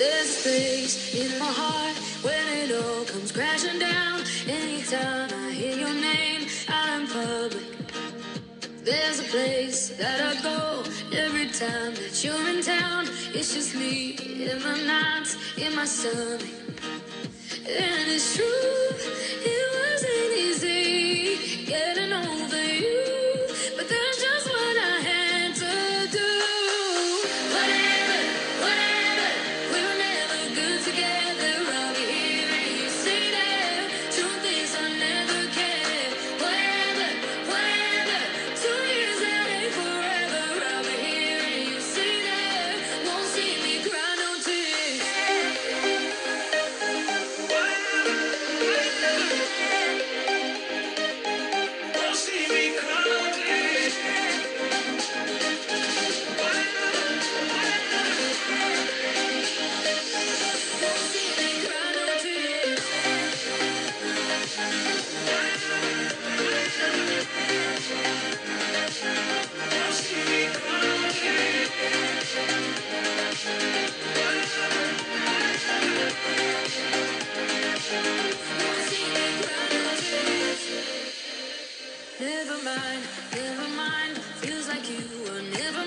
There's a space in my heart when it all comes crashing down. Anytime I hear your name in public. There's a place that I go every time that you're in town. It's just me in the nights, in my stomach. And it's true, Never mind, never mind. Feels like you were never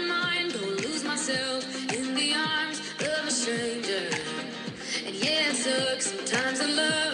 lose myself in the arms of a stranger. And yeah, it sucks sometimes in love.